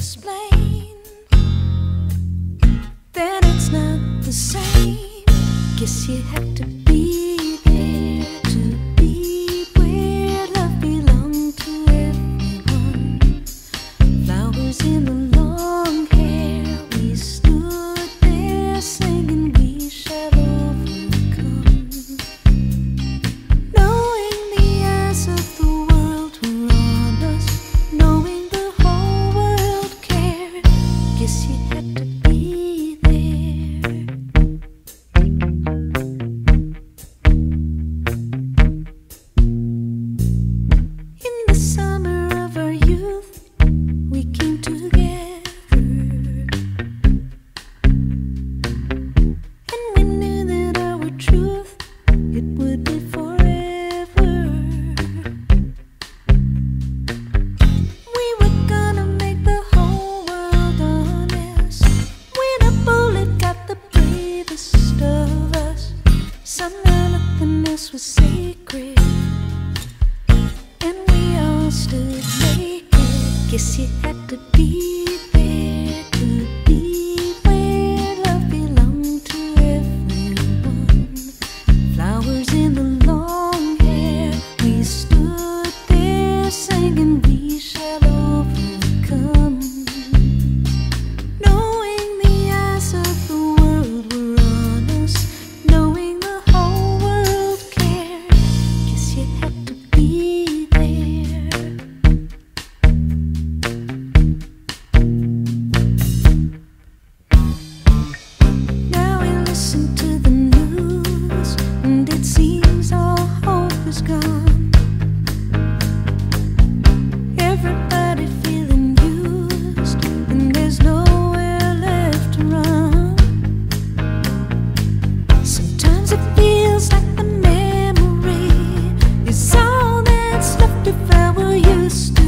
explain, then it's not the same. Guess you have to. be if I were used to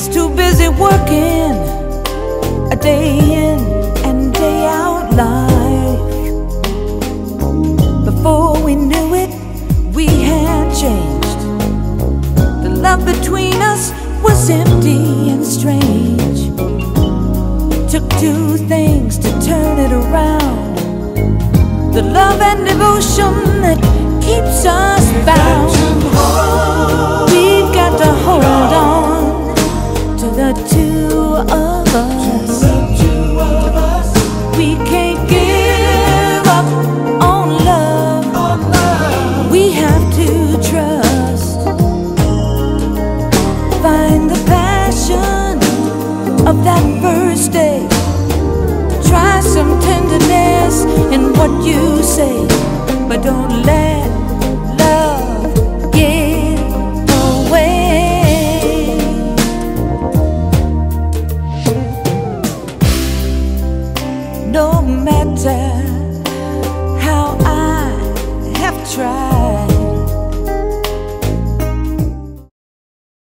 us too busy working a day in and day out life. Before we knew it, we had changed. The love between us was empty and strange. Took two things to turn it around the love and devotion that keeps us bound. We've got to hold on two of us.